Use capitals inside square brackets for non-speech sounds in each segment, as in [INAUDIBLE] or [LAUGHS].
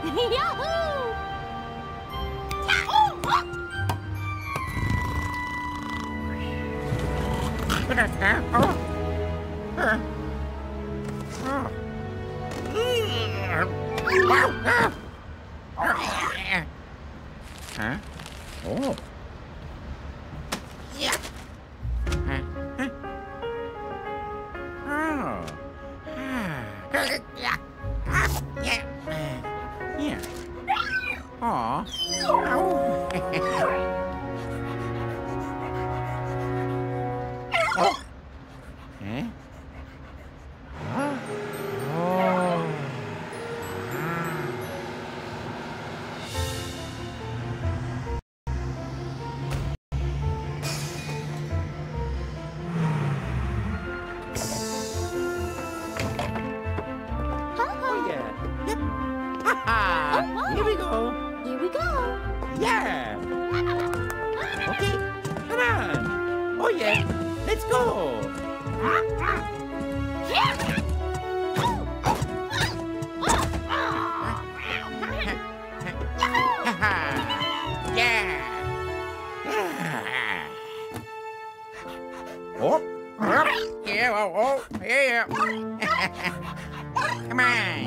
[LAUGHS] Yahoo! Hả? Ồ. [LAUGHS] Let's go. Yeah. [LAUGHS] Yeah. Oh. Yeah. Oh. oh. Yeah. [LAUGHS] Come on.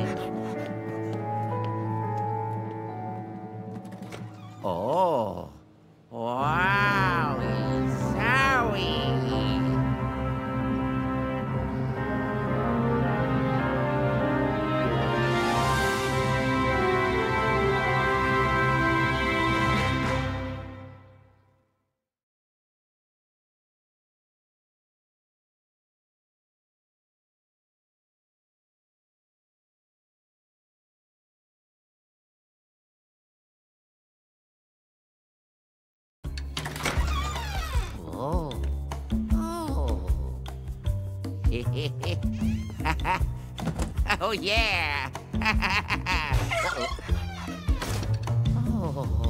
[LAUGHS] oh yeah. [LAUGHS] oh. Oh,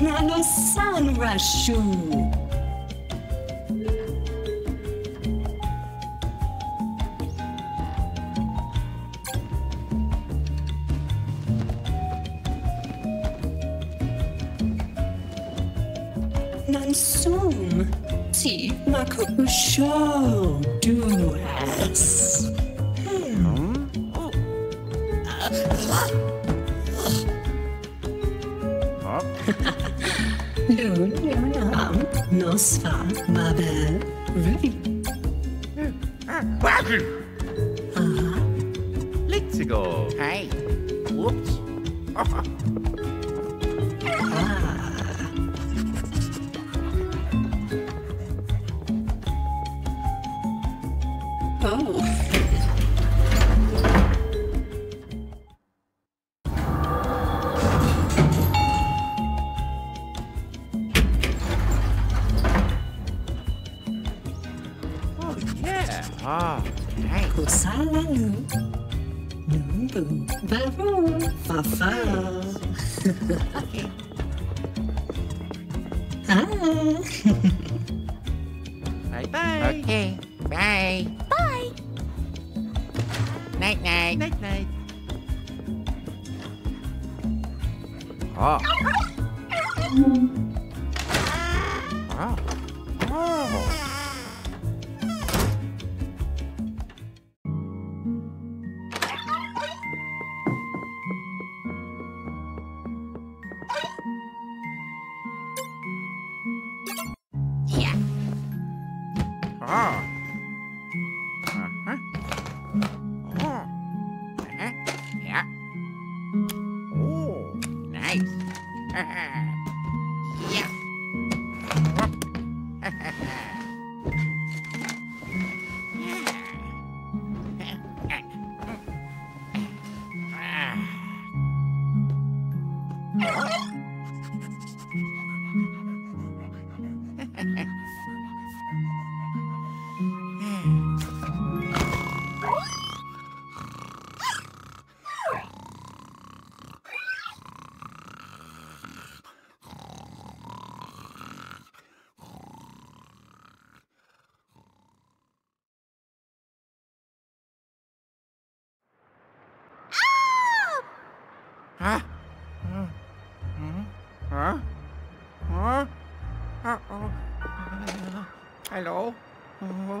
Nano San Rashu. Nansum, Ti Makusho, Duas. Hmm. Hmm? Oh. Uh, Lun Lunam, Nosfa, Mabel, Ruby. Let's go. Hey. Whoops. [LAUGHS] Okay. Bye. Bye. Night night. Night night. Ah. [LAUGHS] Ah. Oh. Oh. Oh. Oh, nice. [LAUGHS] Huh? Huh? Huh? Hả? Ờ. Hello? Ờ.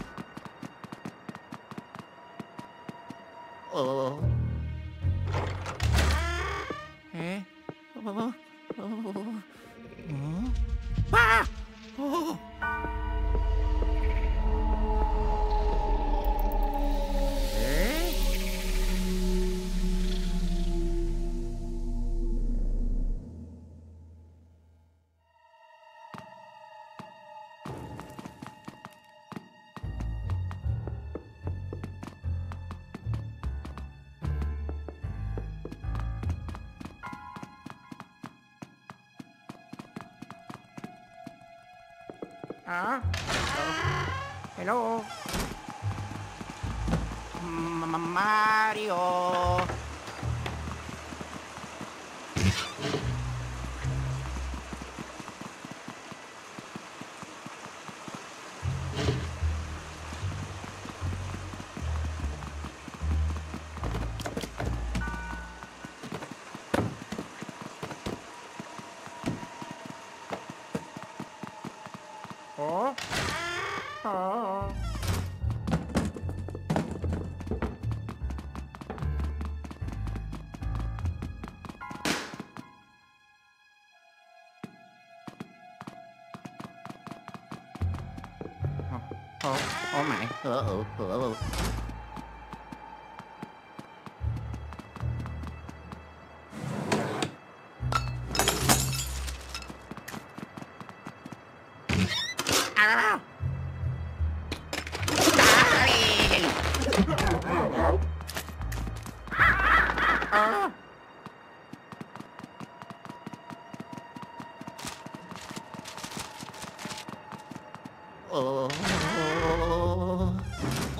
啊！哦 Mario. Ờ, ờ, ờ mày. Ờ,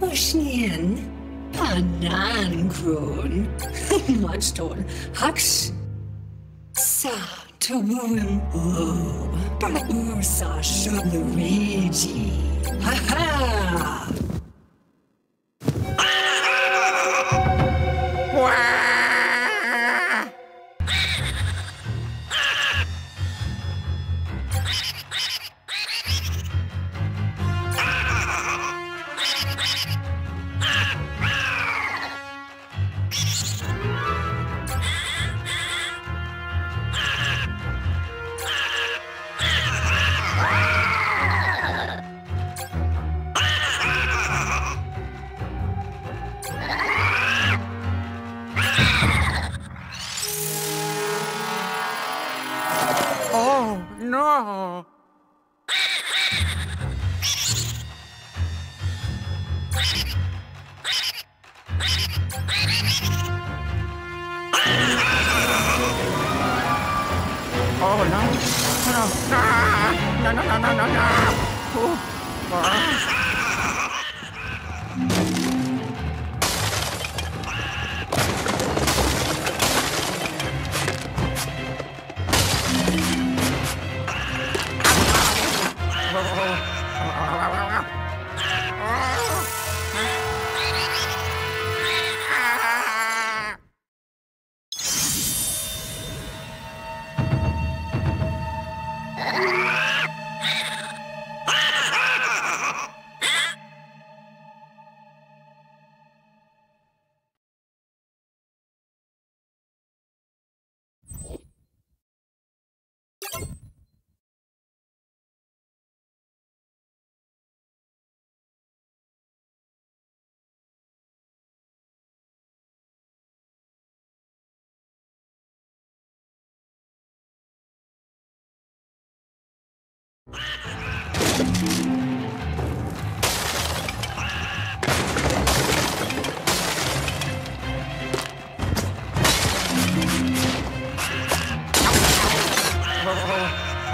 Ocean. Panankron. Mudstone. Hux. Sa Tawum. Oh. Bausa Shabluigi. Ha ha.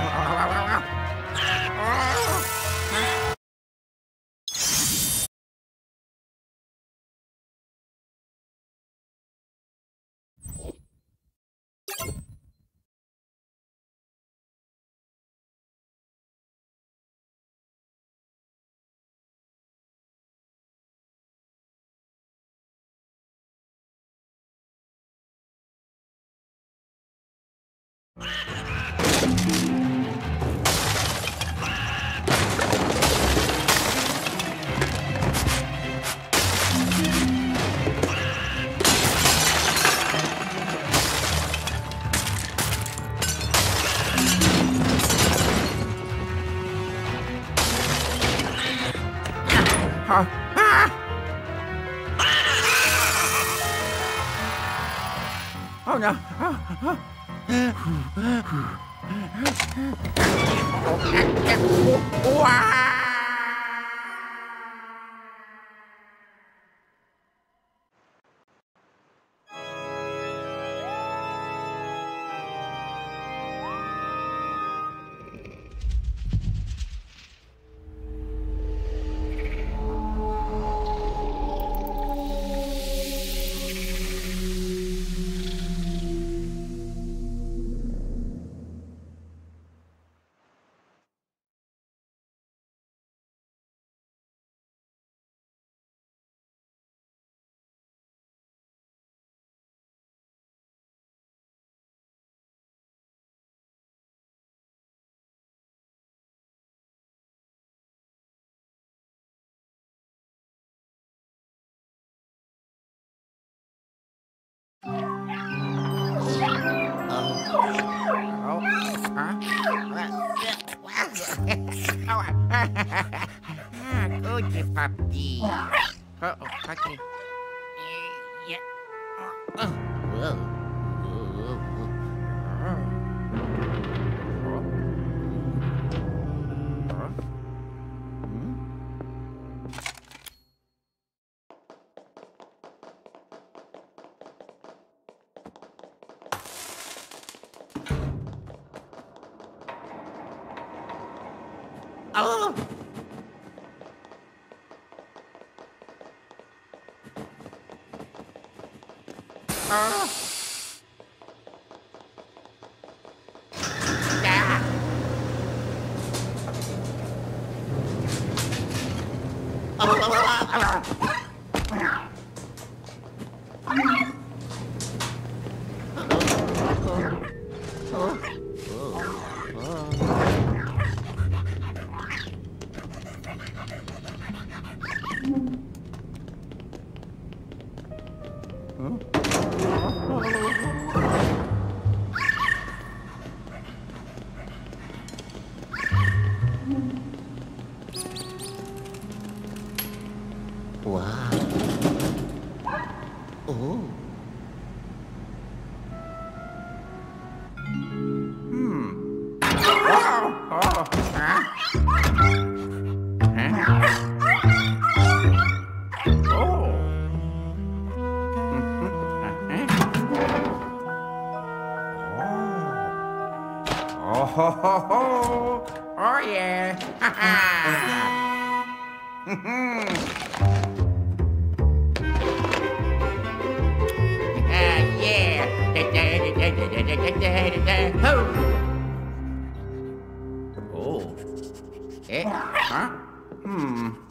Oh! [LAUGHS] Oh. Uh oh, okay. Yeah. Oh, whoa. Oh! Ah! ah! ho, ho, ho. Oh, yeah. Ha, [LAUGHS] ha. Uh, yeah. [LAUGHS] Oh. Eh? Huh? Hmm.